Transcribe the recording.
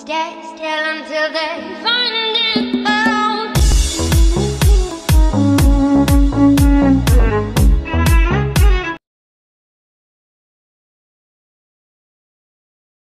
Stay still until they find.